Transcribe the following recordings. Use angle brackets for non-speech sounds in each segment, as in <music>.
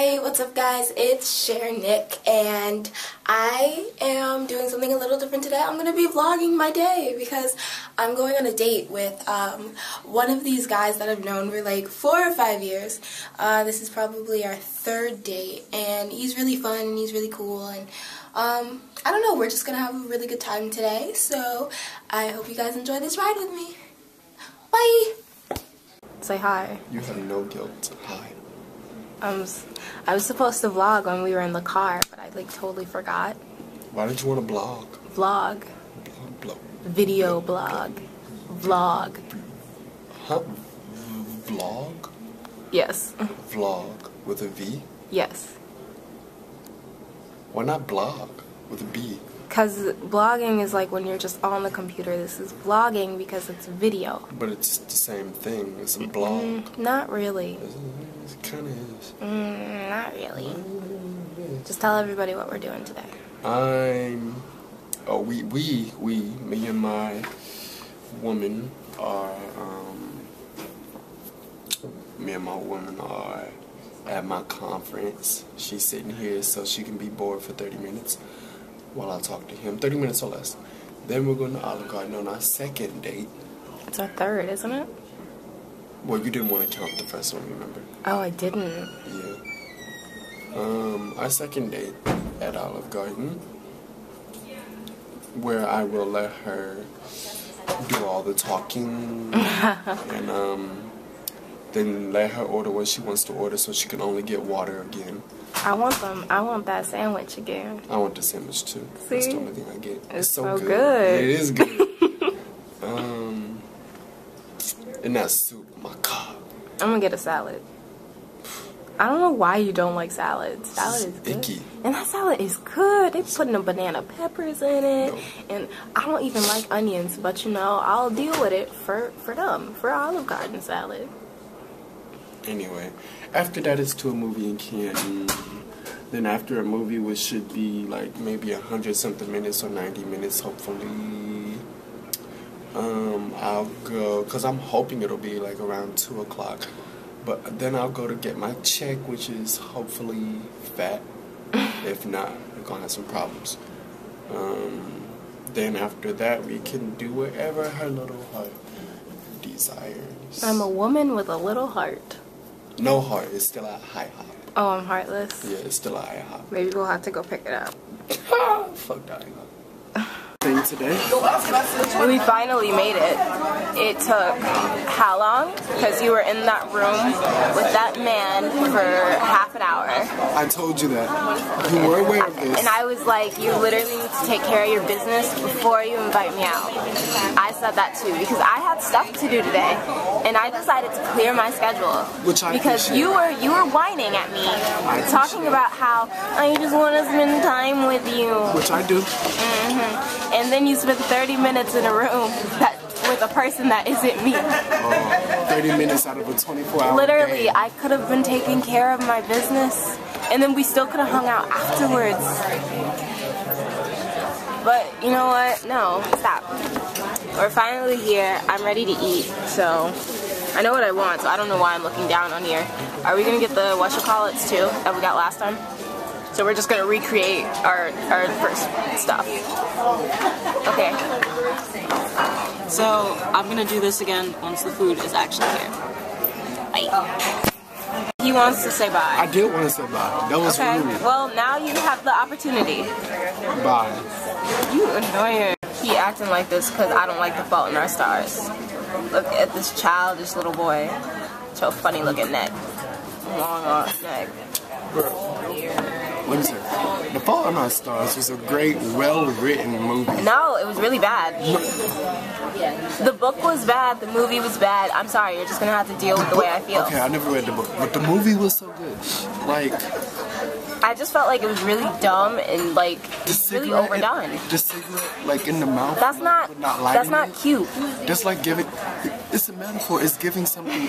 Hey, what's up guys? It's Sher Nic and I am doing something a little different today. I'm going to be vlogging my day because I'm going on a date with um, one of these guys that I've known for like four or five years. Uh, this is probably our third date and he's really fun and he's really cool and um, I don't know, we're just going to have a really good time today. So I hope you guys enjoy this ride with me. Bye! Say hi. You have no guilt. Hi. I was, I was supposed to vlog when we were in the car, but I like totally forgot. Why did you want to blog? Vlog. Blog, blog. Video blog. Vlog. Huh? Vlog? Yes. Vlog with a V? Yes. Why not blog with a B? Because blogging is like when you're just on the computer. This is vlogging because it's video. But it's the same thing. It's a blog. Mm, not really. It kind of is. Mm, not really. Just tell everybody what we're doing today. I'm. Oh, we, we, we, me and my woman are, um, me and my woman are at my conference. She's sitting here so she can be bored for 30 minutes while I talk to him. 30 minutes or less. Then we're going to Olive Garden on our second date. It's our third, isn't it? Well, you didn't want to count the first one, remember? Oh, I didn't. Yeah. Um, our second date at Olive Garden, where I will let her do all the talking <laughs> and um, then let her order what she wants to order so she can only get water again. I want them. I want that sandwich again. I want the sandwich too. See? That's the only thing I get. It's, It's so, so good. good. It is good. <laughs> um, and that soup, my God. I'm gonna get a salad. I don't know why you don't like salad. Salad is good. Icky. And that salad is good. They putting the banana peppers in it. No. And I don't even like onions, but you know, I'll deal with it for, for them, for Olive Garden salad. Anyway, after that it's to a movie in Canton. Then after a movie, which should be like maybe a hundred something minutes or ninety minutes, hopefully. Um, I'll go because I'm hoping it'll be like around two o'clock. But then I'll go to get my check, which is hopefully fat. <laughs> if not, we're gonna have some problems. Um, then after that, we can do whatever her little heart desires. I'm a woman with a little heart. No heart. It's still a high hop. Oh, I'm heartless. Yeah, it's still a high hop. Maybe we'll have to go pick it up. <laughs> Fuck that. Today. We finally made it. It took how long? Because you were in that room with that man for half an hour. I told you that. You were aware of this. And I was like, you literally need to take care of your business before you invite me out. I said that too because I had stuff to do today, and I decided to clear my schedule. Which I because you were you were whining at me, talking about how I just want to spend time with you, Which I do. Mhm. and then you spent 30 minutes in a room that with a person that isn't me. Oh, 30 minutes out of a 24 hour Literally, day. I could have been taking care of my business, and then we still could have hung out afterwards. But you know what? No, stop. We're finally here. I'm ready to eat, so I know what I want, so I don't know why I'm looking down on here. Are we gonna get the whatchamacallits too that we got last time? So we're just gonna recreate our, our first stuff. Okay. So I'm gonna do this again once the food is actually here. Bye. He wants to say bye. I did want to say bye. That was Okay. rude. Well, now you have the opportunity. Bye. You annoying. He acting like this because I don't like The Fault in Our Stars. Look at this childish little boy. So funny looking neck. Long ass neck. Let me say. The Fault in Our Stars was a great, well written movie. No, it was really bad. The book was bad, the movie was bad. I'm sorry, you're just gonna have to deal with the way I feel. Okay, I never read the book, but the movie was so good. Like, I just felt like it was really dumb and like really overdone. the cigarette, like in the mouth. That's not but not that's not it. cute. That's like giving. It's a metaphor. It's giving something.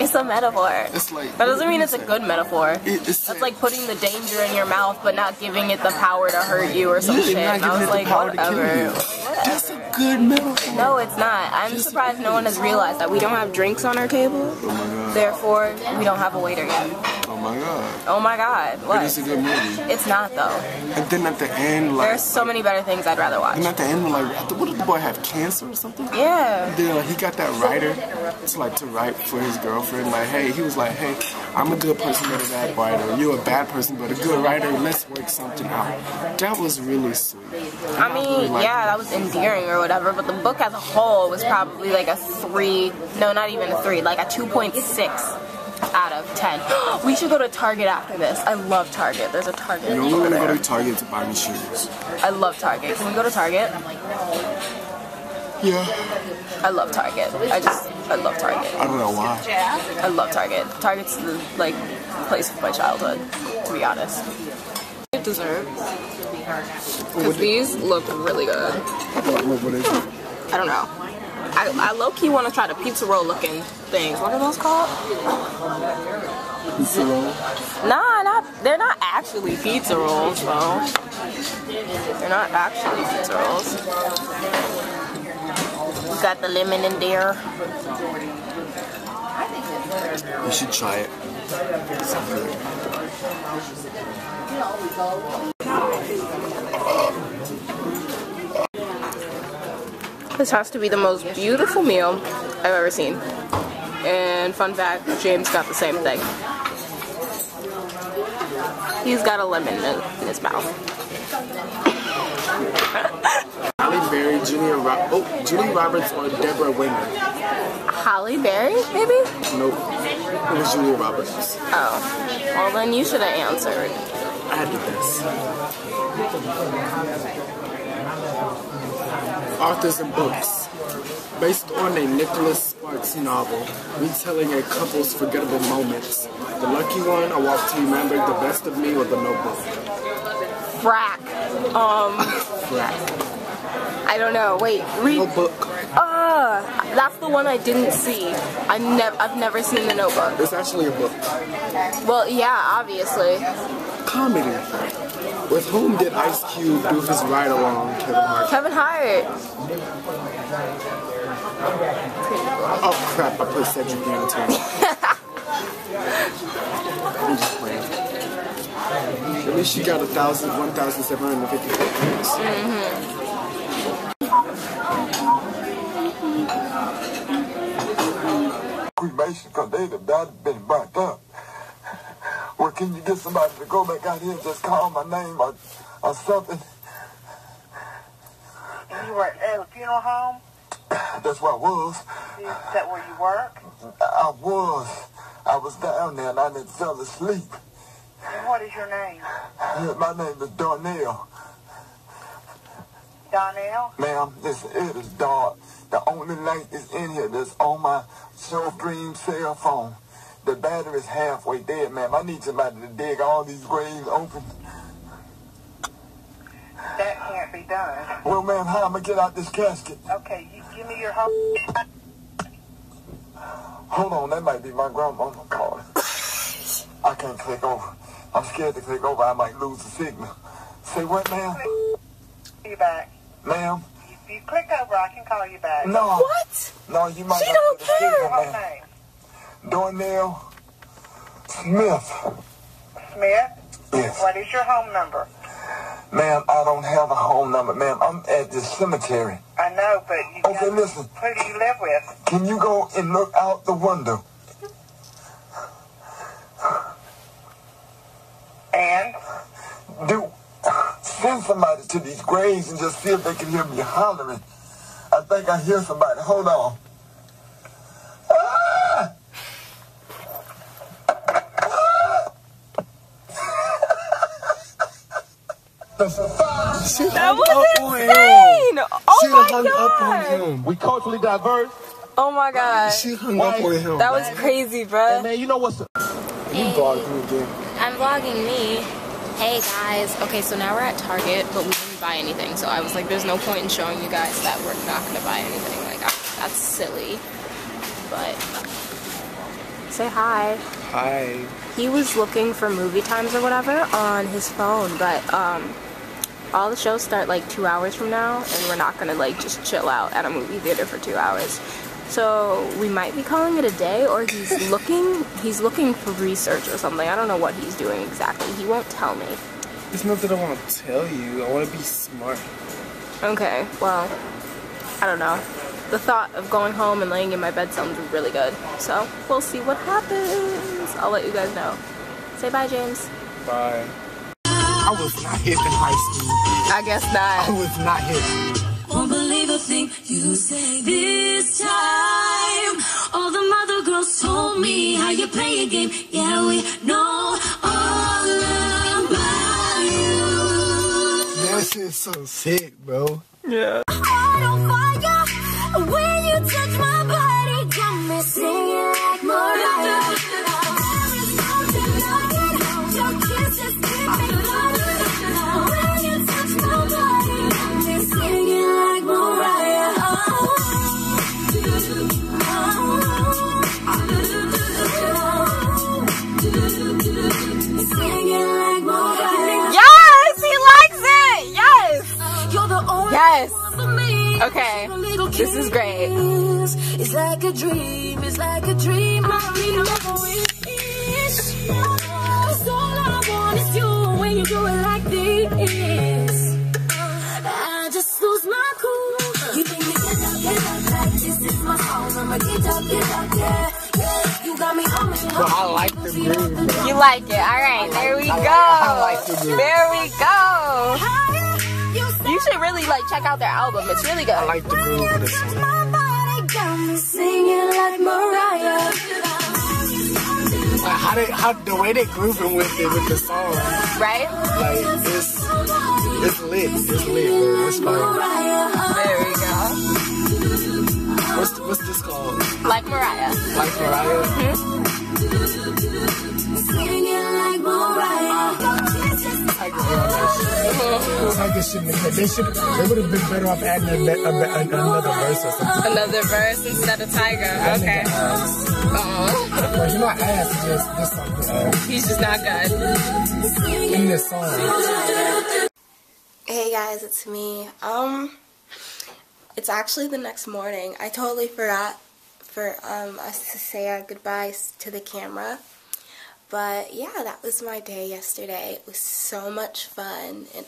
It's a metaphor. It's like. That doesn't mean it's a good metaphor. It- it's That's like putting the danger in your mouth but not giving it the power to hurt you or some Yeah, shit. not And I was it the like, power to kill whatever. That's a good metaphor. No, it's not. I'm surprised no one has realized that we don't have drinks on our table. Oh. Therefore, we don't have a waiter yet. Oh my god. Oh my god, what? is a good movie. It's not though. And then at the end, like, There's so many better things I'd rather watch. and at the end, like, what did the boy have? Cancer or something? Yeah. Yeah, he got that writer to like to write for his girlfriend. Like, hey, he was like, hey, I'm a good person but a bad writer. You're a bad person but a good writer. Let's work something out. That was really sweet. I mean, yeah, that was endearing or whatever, but the book as a whole was probably like a three, no, not even a three, like a 2.6 out of 10. <gasps> we should go to Target after this. I love Target. There's a Target. You know, we're over gonna go to Target to buy me shoes. I love Target. Can we go to Target? Yeah, I love Target. I just, I love Target. I don't know why. I love Target. Target's the, like, place of my childhood, to be honest. Dessert. Because these look really good. What, what, what is it? I don't know. I, I low key want to try the pizza roll looking things. What are those called? Pizza roll. Nah, not they're not actually pizza rolls though. They're not actually pizza rolls. We got the lemon in there. You should try it. It's good. This has to be the most beautiful meal I've ever seen. And fun fact, James got the same thing. He's got a lemon in, his mouth. Halle Berry, Julia Ro- oh, Julie Roberts, or Deborah Winger. Holly Berry, maybe? Nope. It was Julia Roberts. Oh. Well, then you should have answered. I had to guess. Authors and books. Based on a Nicholas Sparks novel, retelling a couple's forgettable moments. The Lucky One, A Walk to Remember, The Best of Me, or The Notebook. Frack. Um, Right. I don't know. Wait, read. Notebook. Uh, that's the one I didn't see. I never, I've never seen the Notebook. It's actually a book. Well, yeah, obviously. Comedy. With whom did Ice Cube do his ride along, Kevin Hart? Kevin Hart. Oh crap, I put Cedric the Entertainer. I'm just playing. At least you got a thousand, one thousand seven hundred and fifty points. cremation because they'd have died, been burnt up. Well, can you get somebody to go back out here and just call my name or, or something? And you were at a funeral home? That's where I was. Is that where you work? I was. I was down there and I then fell asleep. And what is your name? My name is Darnell. Donnell? Ma'am, listen, it is dark. The only light is in here that's on my Surf Dream cell phone. The battery is halfway dead, ma'am. I need somebody to dig all these graves open. That can't be done. Well, ma'am, how am I going to get out this casket? Okay, you give me your home. Hold on, that might be my grandmama calling. I can't click over. I'm scared to click over. I might lose the signal. Say what, ma'am? Call you back. Ma'am? If you click over, I can call you back. No. What? No, you might She not don't get the signal, care. What ma'am. name? Darnell Smith. Smith? Yes. What is your home number? Ma'am, I don't have a home number, ma'am. I'm at the cemetery. I know, but you Okay, got listen. who do you live with? Can you go and look out the window? And Do send somebody to these graves and just see if they can hear me hollering. I think I hear somebody. Hold on. The fire. She That hung was up on him. insane! Oh She my hung up on god! him. We culturally diverse. Oh my god. She hung up on him. That was crazy, bruh. Man, you know what's You blocked me again. I'm vlogging me. Hey guys. Okay, so now we're at Target, but we didn't buy anything. So I was like, there's no point in showing you guys that we're not gonna buy anything. Like I, that's silly. But Say hi. Hi. He was looking for movie times or whatever on his phone, but um, all the shows start like two hours from now, and we're not gonna like just chill out at a movie theater for two hours. So we might be calling it a day or he's <laughs> looking he's looking for research or something. I don't know what he's doing exactly. He won't tell me. It's not that I want to tell you. I want to be smart. Okay, well, I don't know. The thought of going home and laying in my bed sounds really good. So we'll see what happens. I'll let you guys know. Say bye, James. Bye. I was not hip in high school. I guess not. I not. was not hip. Won't believe a thing you say this time. All the mother girls told me how you play a game. Yeah, we know all about you. That shit's so sick, bro. Heart on fire when you touch my body. Got me singing like Mariah. Your kisses give me life. When you touch my body, got me singing like Mariah. Singing like Mariah. Yes, he likes it. Yes. You're the only Yes. one for me. Okay. This is great. It's like a dream, it's like a dream. I need a wish. Cause all I want is you when you do it like this. I just lose my cool. You make me get up, get up, like this is my song. I'ma get up, get up, yeah. yeah. You got me humming. But I like the groove. You like it. All right, there we I like- go. I like the. There we go. You should really like check out their album. It's really good. I like the groove of the song. My body got me singing like how they, how the way they grooving with it with the song, right? like it's it's lit, it's lit, bro. It's fine. There we go. What's what's this called? Like Mariah. Like Mariah? Singing like Mariah. Tyga have. They should. They would have been better off adding a, a, a, another verse or something. Another verse instead of Tyga. Okay. nigga ass. Oh, Well, you know, ass is just just something ass he's just not good. in this song. Hey guys, it's me. Um, it's actually the next morning. I totally forgot for um, us to say our goodbyes to the camera. But yeah, that was my day yesterday. It was so much fun. And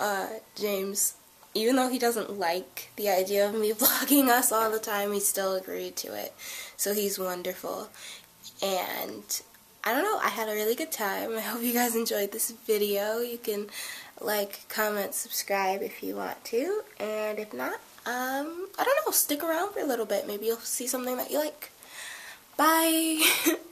uh, James, even though he doesn't like the idea of me <laughs> vlogging us all the time, he still agreed to it. So he's wonderful. And I don't know, I had a really good time. <laughs> I hope you guys enjoyed this video. You can like, comment, subscribe if you want to. And if not, um, I don't know, stick around for a little bit. Maybe you'll see something that you like. Bye! <laughs>